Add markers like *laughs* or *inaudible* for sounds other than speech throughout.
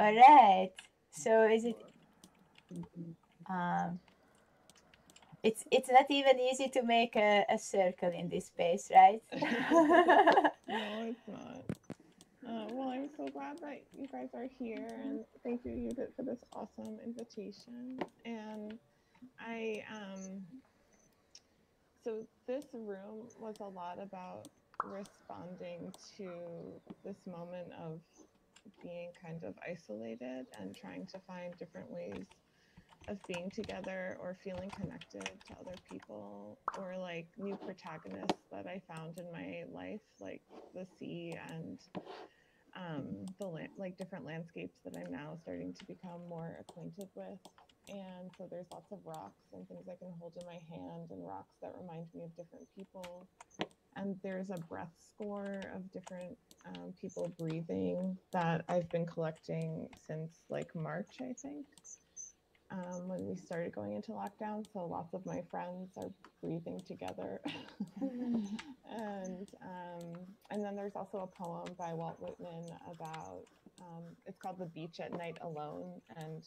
All right. So is it? Um, it's it's not even easy to make a, a circle in this space, right? *laughs* no, it's not. Uh, well, I'm so glad that you guys are here, and thank you, Judith, for this awesome invitation. And I, um, so this room was a lot about responding to this moment of being kind of isolated and trying to find different ways of being together or feeling connected to other people or like new protagonists that I found in my life, like the sea and um, the like different landscapes that I'm now starting to become more acquainted with. And so there's lots of rocks and things I can hold in my hand and rocks that remind me of different people. And there's a breath score of different um, people breathing that I've been collecting since like March, I think um, when we started going into lockdown. So lots of my friends are breathing together. *laughs* and um, and then there's also a poem by Walt Whitman about um, it's called The Beach at Night Alone. And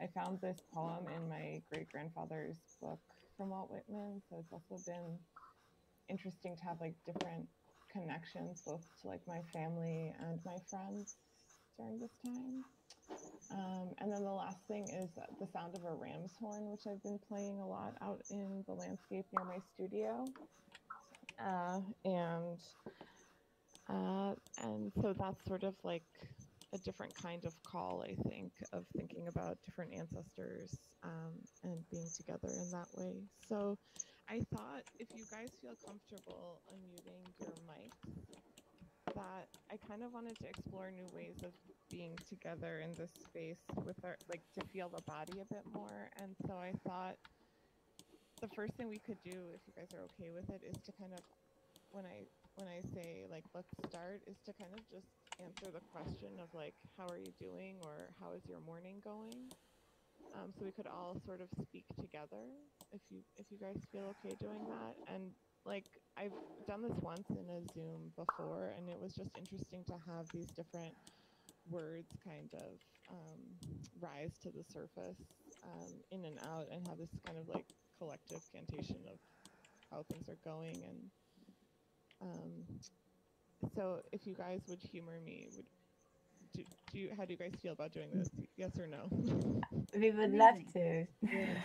I found this poem in my great grandfather's book from Walt Whitman. So it's also been interesting to have like different connections both to like my family and my friends during this time. Um, and then the last thing is the sound of a ram's horn, which I've been playing a lot out in the landscape near my studio. Uh, and uh, and so that's sort of like a different kind of call, I think, of thinking about different ancestors um, and being together in that way. So I thought if you guys feel comfortable unmuting your mics, that I kind of wanted to explore new ways of being together in this space with our like to feel the body a bit more. And so I thought the first thing we could do, if you guys are okay with it, is to kind of when I when I say like let's start, is to kind of just answer the question of like how are you doing or how is your morning going. Um, so we could all sort of speak together if you if you guys feel okay doing that and like I've done this once in a Zoom before, and it was just interesting to have these different words kind of um, rise to the surface um, in and out, and have this kind of like collective cantation of how things are going. And um, so, if you guys would humor me, would do, do you, how do you guys feel about doing this? Yes or no? we would love to. okay,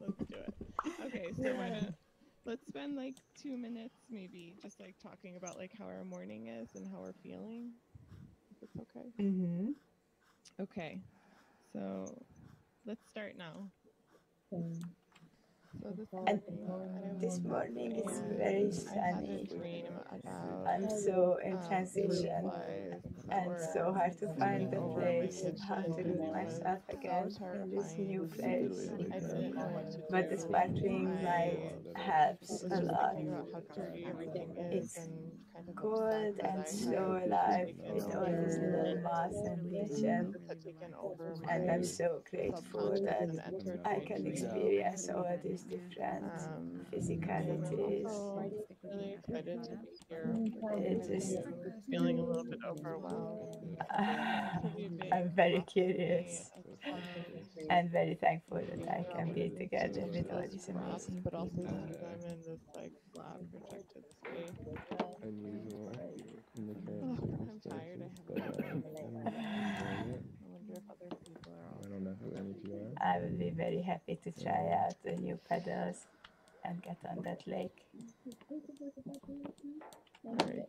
let's do it. Okay, so uh, let's spend like two minutes maybe just like talking about like how our morning is and how we're feeling if it's okay Mm-hmm. okay so let's start now so this And this morning it's very I had a sunny. I'm so in um, transition and were so hard to find the place kitchen, how to and look it myself again in this new place. I didn't know what to But the do. sparkling I light was helps a lot. thinking about how dirty everything is It's kind of Cold and I so had alive taken with all this over little moss and lichen. had taken over And I'm so grateful that subconscious and entered I can experience all these different Um, physicalities. also really excited to be here. It Feeling a little bit overwhelmed. *sighs* I'm very curious and very thankful that I can be together with all these amazing but also people. see them in this like flat protected space. unusual in the current I'm tired. I circumstances, haven't but I'm enjoying it. I wonder if other people are I also. don't know who any of you are. I will be very happy to try out the new pedals and get on that lake. All right.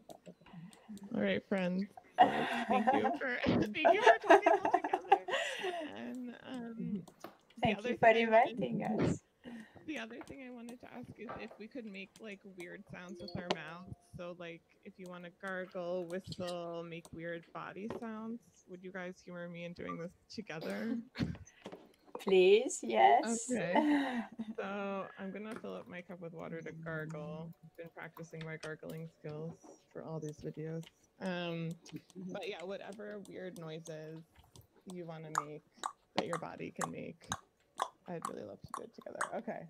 All right, friends. Thank you *laughs* for *laughs* thank you for talking all together. And um, Thank you for inviting us. The other thing I wanted to ask is if we could make like weird sounds with our mouths. So like if you want to gargle, whistle, make weird body sounds, would you guys humor me in doing this together? *laughs* Please, yes. *laughs* Okay. so I'm gonna fill up my cup with water to gargle. I've been practicing my gargling skills for all these videos. Um, but yeah, whatever weird noises you want to make that your body can make, I'd really love to do it together. Okay.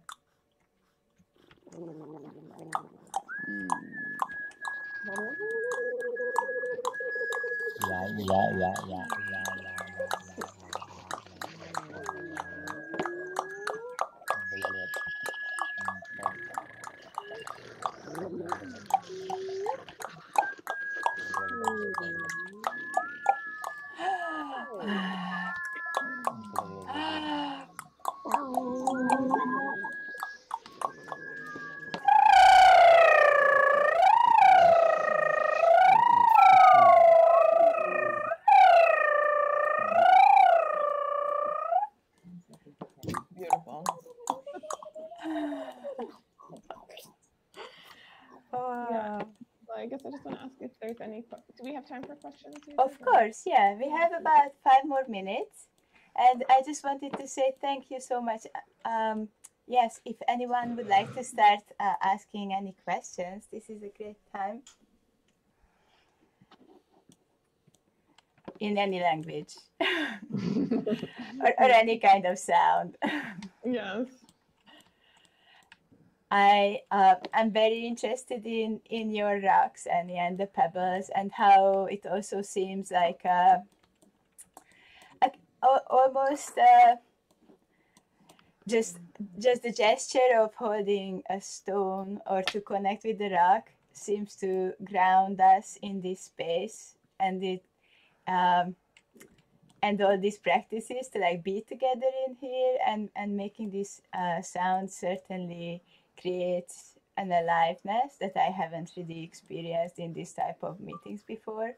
Yeah, yeah, yeah, yeah, yeah, have time for questions? Of course, yeah. We have about five more minutes. And I just wanted to say thank you so much. Um, yes, if anyone would like to start uh, asking any questions, this is a great time. In any language *laughs* or, or any kind of sound. *laughs* Yes. I uh, am very interested in in your rocks and and the pebbles and how it also seems like uh, a, almost uh, just just the gesture of holding a stone or to connect with the rock seems to ground us in this space and it um, and all these practices to like be together in here and and making this uh, sound certainly creates an aliveness that I haven't really experienced in this type of meetings before.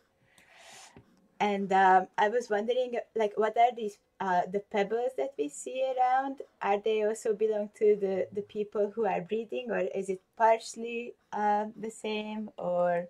And um, I was wondering, like, what are these uh, the pebbles that we see around? Are they also belong to the the people who are breeding, or is it partially uh, the same, or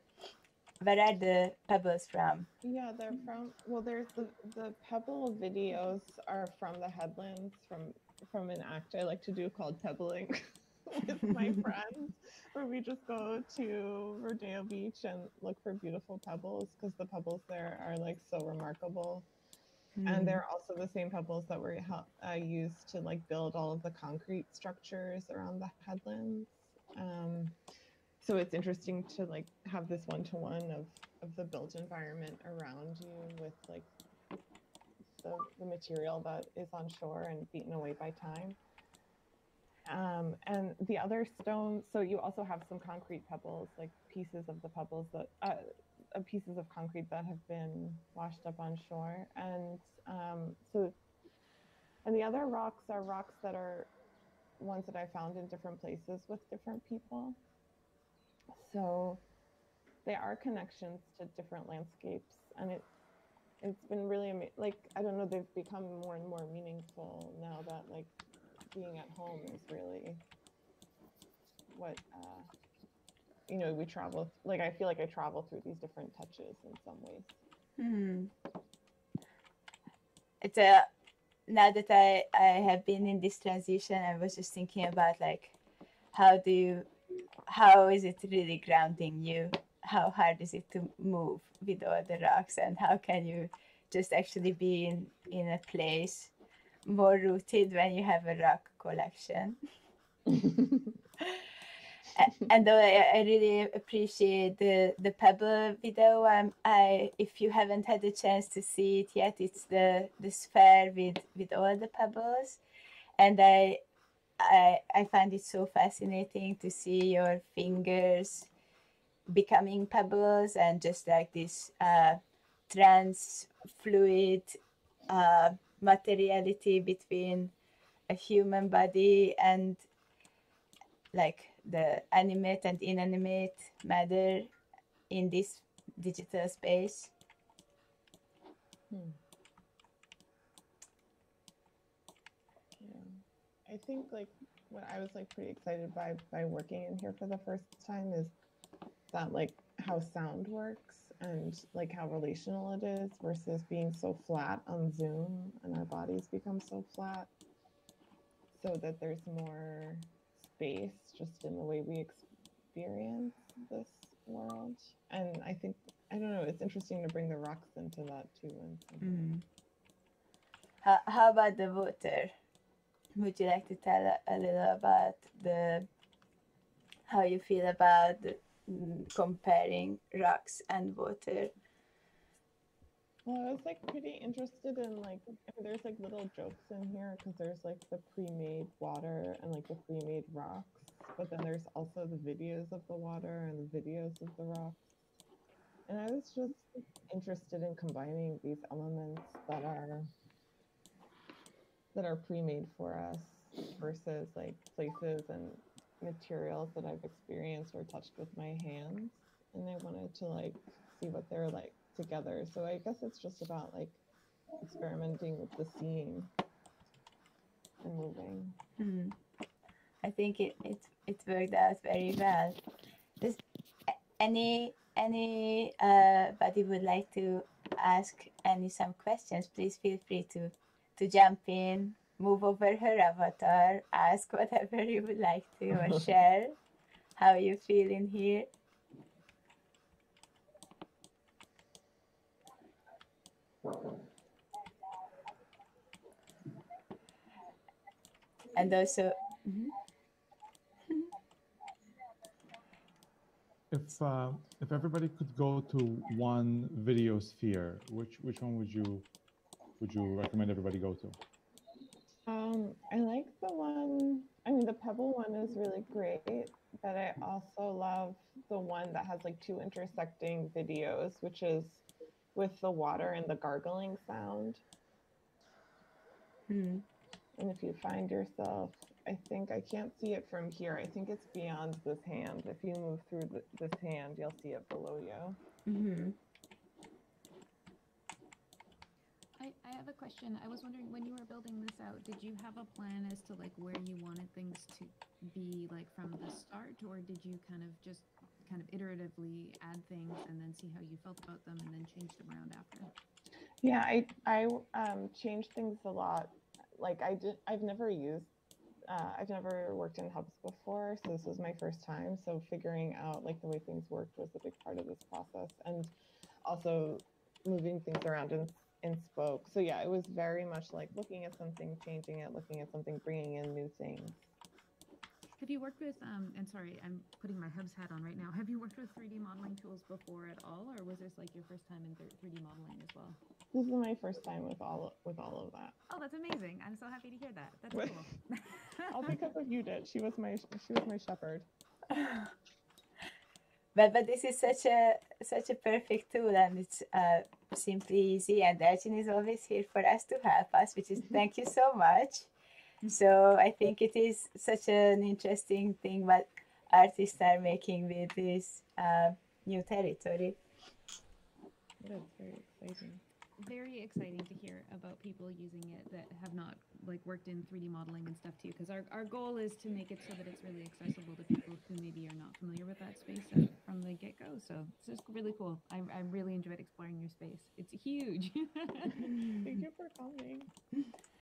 where are the pebbles from? Yeah, they're from. Well, there's the the pebble videos are from the headlands from from an act I like to do called pebbling *laughs* *laughs* with my friends, where we just go to Rodeo Beach and look for beautiful pebbles because the pebbles there are like so remarkable. and they're also the same pebbles that were uh, used to like build all of the concrete structures around the headlands. Um, so it's interesting to like have this one to one of of the built environment around you with like the, the material that is on shore and beaten away by time. Um, and the other stones, so you also have some concrete pebbles, like pieces of the pebbles that uh, uh, pieces of concrete that have been washed up on shore. And um, so, and the other rocks are rocks that are ones that I found in different places with different people. So they are connections to different landscapes, and it it's been really ama- like I don't know they've become more and more meaningful now that like being at home is really what uh, you know we travel like I feel like I travel through these different touches in some ways. Hmm. It's a now that I I have been in this transition, I was just thinking about like how do you how is it really grounding you? How hard is it to move with all the rocks, and how can you just actually be in in a place more rooted when you have a rock collection? *laughs* And though I, I really appreciate the the pebble video um i if you haven't had a chance to see it yet it's the the sphere with with all the pebbles and i i i find it so fascinating to see your fingers becoming pebbles and just like this uh trans fluid uh materiality between a human body and like the animate and inanimate matter in this digital space. Hmm. Yeah. I think like what I was like pretty excited by by working in here for the first time is that like how sound works and like how relational it is versus being so flat on Zoom and our bodies become so flat so that there's more space just in the way we experience this world. And I think I don't know, it's interesting to bring the rocks into that too in some way. Mm. How, how about the water? Would you like to tell a, a little about the how you feel about the, mm, comparing rocks and water? Well, I was like pretty interested in like there's like little jokes in here because there's like the pre-made water and like the pre-made rocks, but then there's also the videos of the water and the videos of the rocks. and I was just interested in combining these elements that are that are pre-made for us versus like places and materials that I've experienced or touched with my hands. And I wanted to like see what they're like together. So I guess it's just about like experimenting with the seeing and moving. Hmm. I think it, it it worked out very well. Does any any uh would like to ask any some questions? Please feel free to to jump in, move over her avatar, ask whatever you would like to, or *laughs* share how you feel in here. And also, Mhm. If uh, if everybody could go to one video sphere, which which one would you would you recommend everybody go to? Um, I like the one, I mean, the Pebble one is really great, but I also love the one that has like two intersecting videos, which is with the water and the gargling sound. Hmm. And if you find yourself, I think I can't see it from here. I think it's beyond this hand. If you move through th this hand, you'll see it below you. Mhm. I, I have a question. I was wondering when you were building this out, did you have a plan as to like where you wanted things to be like from the start, or did you kind of just kind of iteratively add things and then see how you felt about them and then change them around after? Yeah, I I um, changed things a lot. Like I did, I've never used, uh, I've never worked in Hubs before, so this was my first time. So figuring out like the way things worked was a big part of this process, and also moving things around in in Spoke. So yeah, it was very much like looking at something, changing it, looking at something, bringing in new things. Have you worked with, um, and sorry, I'm putting my Hubs hat on right now. Have you worked with 3D modeling tools before at all, or was this like your first time in 3D modeling as well? This is my first time with all with all of that. Oh, that's amazing. I'm so happy to hear that. That's What? cool. All because of you did. She was my she was my shepherd. *laughs* But but this is such a such a perfect tool and it's uh, simply easy and Elgin is always here for us to help us, which is thank you so much. So I think it is such an interesting thing what artists are making with this uh, new territory. It is very exciting. very exciting to hear about people using it that have not like worked in 3D modeling and stuff too. Because our, our goal is to make it so that it's really accessible to people who maybe are not familiar with that space uh, from the get go. So this is really cool. I, I really enjoyed exploring your space. It's huge. *laughs* Thank you for *laughs* coming.